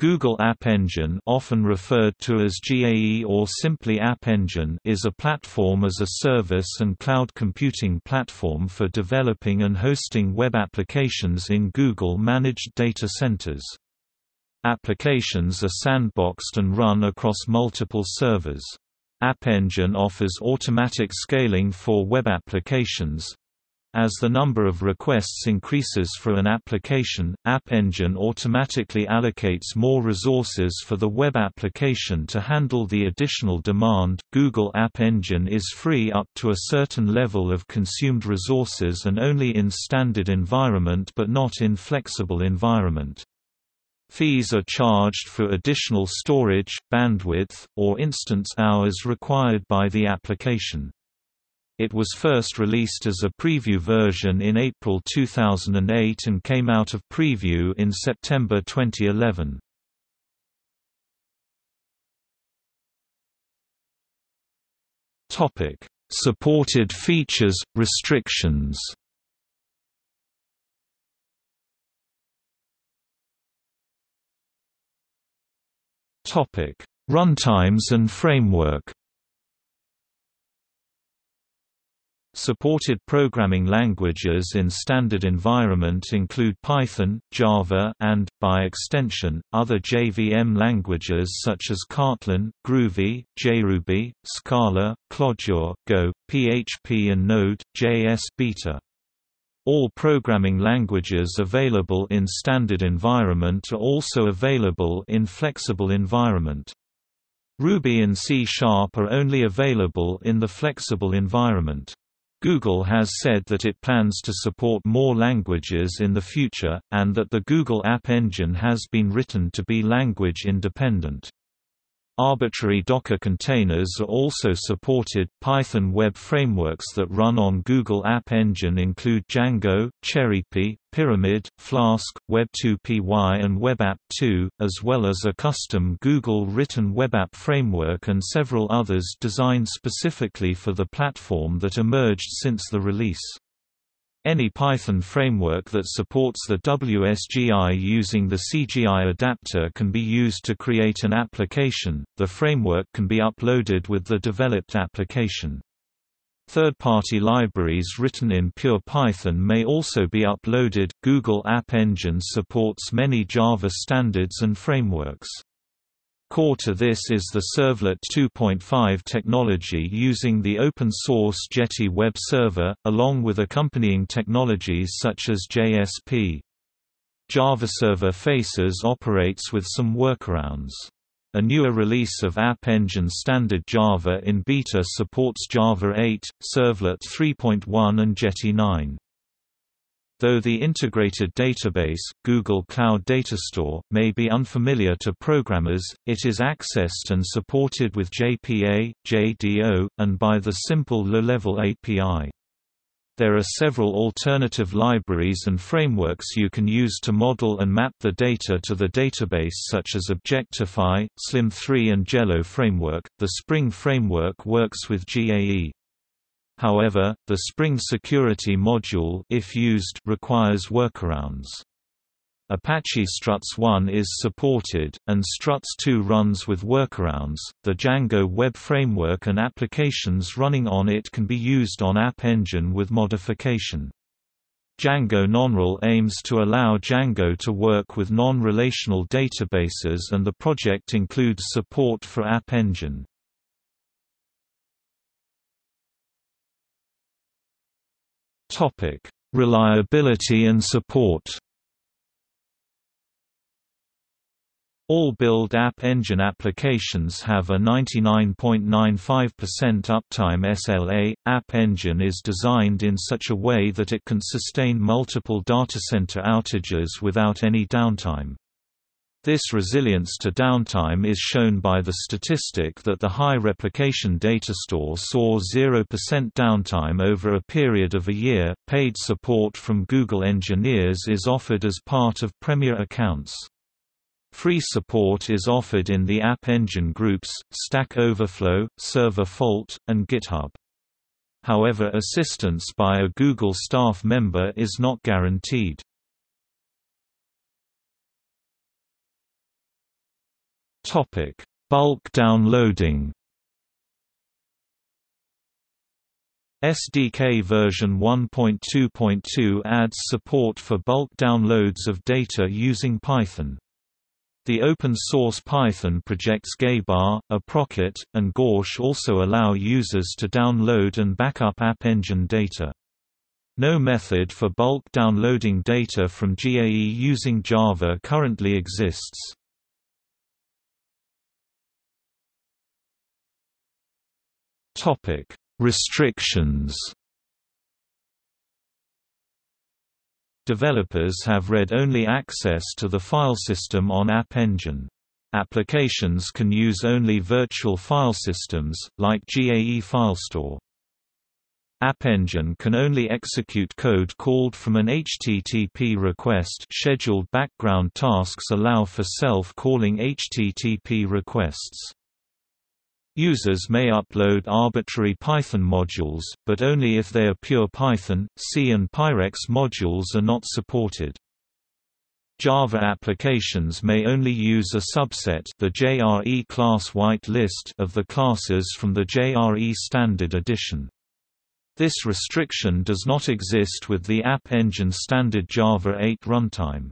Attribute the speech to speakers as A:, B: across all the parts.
A: Google App Engine often referred to as GAE or simply App Engine is a platform as a service and cloud computing platform for developing and hosting web applications in Google-managed data centers. Applications are sandboxed and run across multiple servers. App Engine offers automatic scaling for web applications, as the number of requests increases for an application, App Engine automatically allocates more resources for the web application to handle the additional demand. Google App Engine is free up to a certain level of consumed resources and only in standard environment but not in flexible environment. Fees are charged for additional storage, bandwidth, or instance hours required by the application. It was first released as a preview version in April 2008 and came out of preview in September 2011. Topic: Supported features, restrictions. Topic: Runtimes and framework. Supported programming languages in standard environment include Python, Java, and, by extension, other JVM languages such as Kotlin, Groovy, JRuby, Scala, Clojure, Go, PHP and Node.js Beta. All programming languages available in standard environment are also available in flexible environment. Ruby and C Sharp are only available in the flexible environment. Google has said that it plans to support more languages in the future, and that the Google App Engine has been written to be language independent. Arbitrary Docker containers are also supported. Python web frameworks that run on Google App Engine include Django, CherryPy, Pyramid, Flask, Web2py, and WebApp 2, as well as a custom Google written WebApp framework and several others designed specifically for the platform that emerged since the release. Any Python framework that supports the WSGI using the CGI adapter can be used to create an application. The framework can be uploaded with the developed application. Third-party libraries written in pure Python may also be uploaded. Google App Engine supports many Java standards and frameworks. Core to this is the Servlet 2.5 technology using the open-source Jetty web server, along with accompanying technologies such as JSP. JavaServer Faces operates with some workarounds. A newer release of App Engine Standard Java in beta supports Java 8, Servlet 3.1 and Jetty 9. Though the integrated database, Google Cloud Datastore, may be unfamiliar to programmers, it is accessed and supported with JPA, JDO, and by the simple low-level API. There are several alternative libraries and frameworks you can use to model and map the data to the database such as Objectify, Slim3 and Jello framework. The Spring framework works with GAE. However, the Spring Security module if used requires workarounds. Apache Struts 1 is supported, and Struts 2 runs with workarounds. The Django web framework and applications running on it can be used on App Engine with modification. Django Nonrel aims to allow Django to work with non-relational databases and the project includes support for App Engine. Topic: Reliability and support. All build App Engine applications have a 99.95% uptime SLA. App Engine is designed in such a way that it can sustain multiple datacenter outages without any downtime. This resilience to downtime is shown by the statistic that the high replication data store saw 0% downtime over a period of a year. Paid support from Google engineers is offered as part of Premier accounts. Free support is offered in the App Engine groups, Stack Overflow, Server Fault, and GitHub. However assistance by a Google staff member is not guaranteed. Topic: Bulk downloading. SDK version 1.2.2 adds support for bulk downloads of data using Python. The open-source Python projects Gaebar, Approcket, and Gawsh also allow users to download and backup App Engine data. No method for bulk downloading data from GAE using Java currently exists. Topic: Restrictions Developers have read-only access to the file system on App Engine. Applications can use only virtual file systems, like GAE FileStore. App Engine can only execute code called from an HTTP request scheduled background tasks allow for self-calling HTTP requests. Users may upload arbitrary Python modules, but only if they are pure Python, C and Pyrex modules are not supported. Java applications may only use a subset the JRE class white list of the classes from the JRE Standard Edition. This restriction does not exist with the App Engine Standard Java 8 runtime.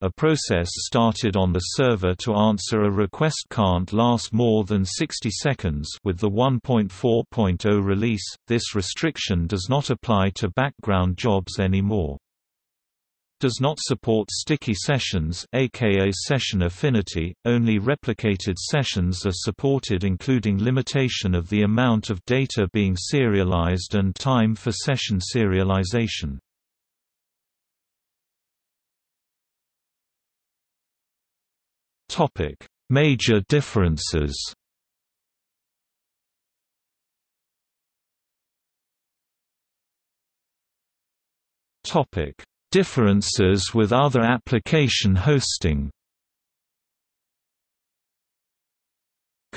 A: A process started on the server to answer a request can't last more than 60 seconds with the 1.4.0 release, this restriction does not apply to background jobs anymore. Does not support sticky sessions aka session affinity, only replicated sessions are supported including limitation of the amount of data being serialized and time for session serialization. Topic: Major differences. Topic: Differences with other application hosting.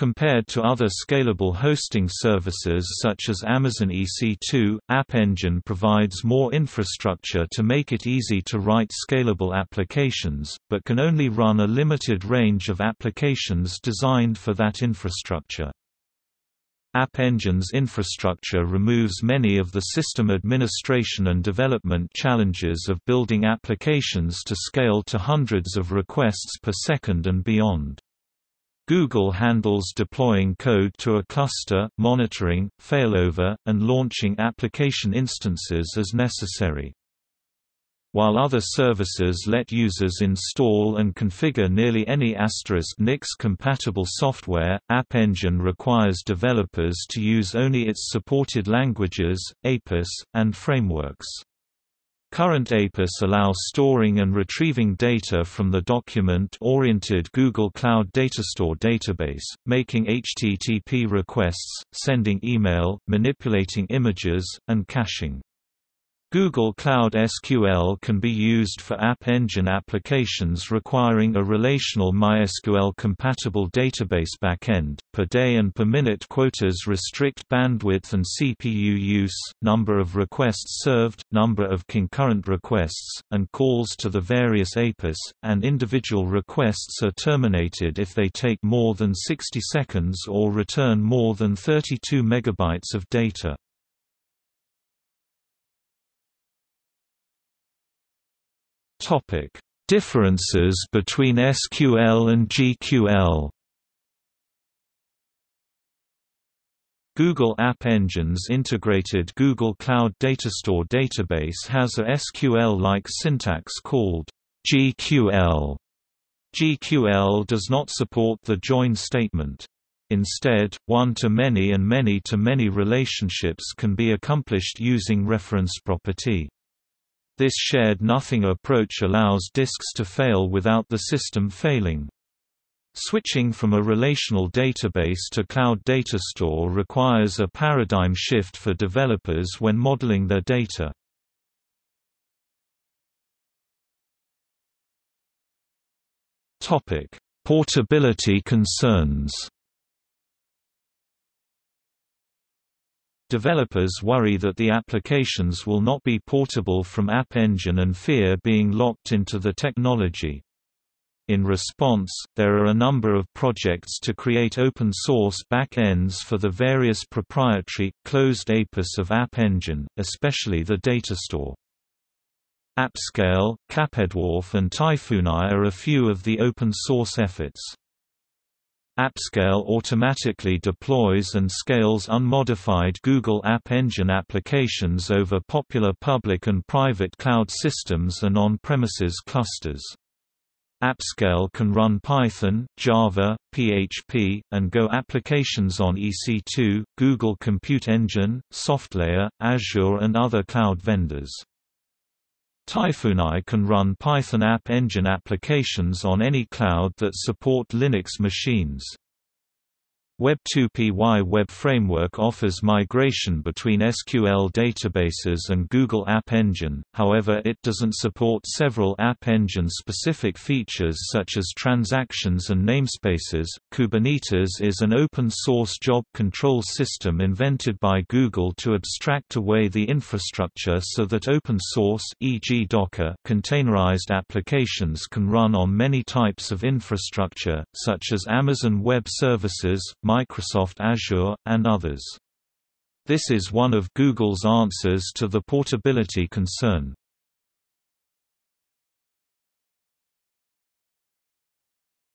A: Compared to other scalable hosting services such as Amazon EC2, App Engine provides more infrastructure to make it easy to write scalable applications, but can only run a limited range of applications designed for that infrastructure. App Engine's infrastructure removes many of the system administration and development challenges of building applications to scale to hundreds of requests per second and beyond. Google handles deploying code to a cluster, monitoring, failover, and launching application instances as necessary. While other services let users install and configure nearly any asterisk Nix-compatible software, App Engine requires developers to use only its supported languages, APIS, and frameworks. Current APIS allows storing and retrieving data from the document-oriented Google Cloud Datastore database, making HTTP requests, sending email, manipulating images, and caching. Google Cloud SQL can be used for App Engine applications requiring a relational MySQL-compatible database backend. Per day and per minute quotas restrict bandwidth and CPU use, number of requests served, number of concurrent requests, and calls to the various APIS, and individual requests are terminated if they take more than 60 seconds or return more than 32 megabytes of data. Topic: Differences between SQL and GQL. Google App Engine's integrated Google Cloud Datastore database has a SQL-like syntax called GQL. GQL does not support the join statement. Instead, one-to-many and many-to-many relationships can be accomplished using reference property. This shared nothing approach allows disks to fail without the system failing. Switching from a relational database to cloud data store requires a paradigm shift for developers when modeling their data. Topic: Portability concerns Developers worry that the applications will not be portable from App Engine and fear being locked into the technology. In response, there are a number of projects to create open-source back-ends for the various proprietary, closed APIs of App Engine, especially the datastore. AppScale, Capedwarf and TyphoonAE are a few of the open-source efforts. AppScale automatically deploys and scales unmodified Google App Engine applications over popular public and private cloud systems and on-premises clusters. AppScale can run Python, Java, PHP, and Go applications on EC2, Google Compute Engine, SoftLayer, Azure and other cloud vendors. TyphoonAE can run Python App Engine applications on any cloud that support Linux machines. Web2py Web Framework offers migration between SQL databases and Google App Engine, however it doesn't support several App Engine-specific features such as transactions and namespaces. Kubernetes is an open-source job control system invented by Google to abstract away the infrastructure so that open-source e.g. Docker containerized applications can run on many types of infrastructure, such as Amazon Web Services, Microsoft Azure, and others. This is one of Google's answers to the portability concern.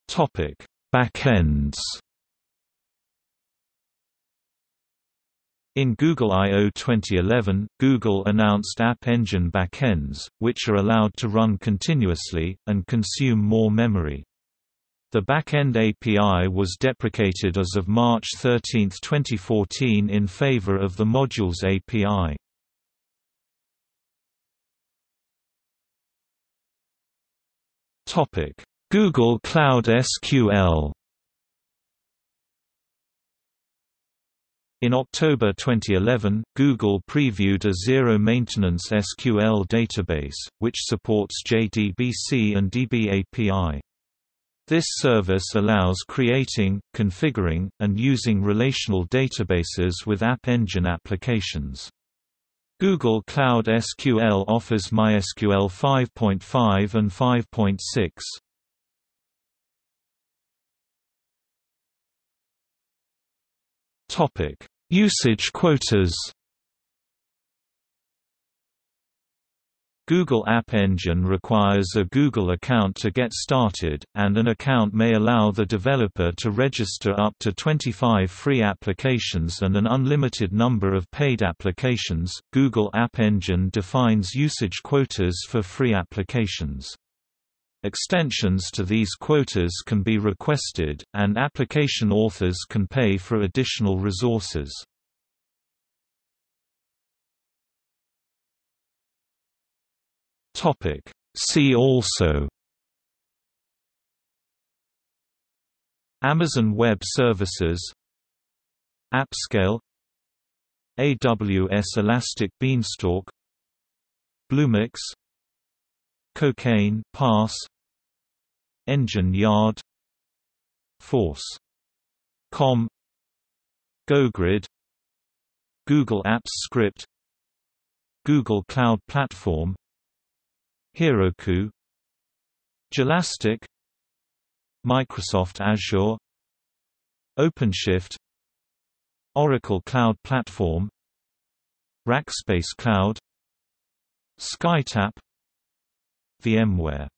A: Topic: Backends. In Google I/O 2011, Google announced App Engine backends, which are allowed to run continuously and consume more memory. The backend API was deprecated as of March 13, 2014 in favor of the Modules API. Google Cloud SQL In October 2011, Google previewed a zero-maintenance SQL database, which supports JDBC and DB this service allows creating, configuring, and using relational databases with App Engine applications. Google Cloud SQL offers MySQL 5.5 and 5.6. Topic: Usage quotas. Google App Engine requires a Google account to get started, and an account may allow the developer to register up to 25 free applications and an unlimited number of paid applications. Google App Engine defines usage quotas for free applications. Extensions to these quotas can be requested, and application authors can pay for additional resources. Topic. See also. Amazon Web Services. AppScale AWS Elastic Beanstalk. Bluemix. Cocaine PaaS. Engine Yard. Force. Com. GoGrid. Google Apps Script. Google Cloud Platform Heroku Jelastic Microsoft Azure OpenShift Oracle Cloud Platform Rackspace Cloud SkyTap VMware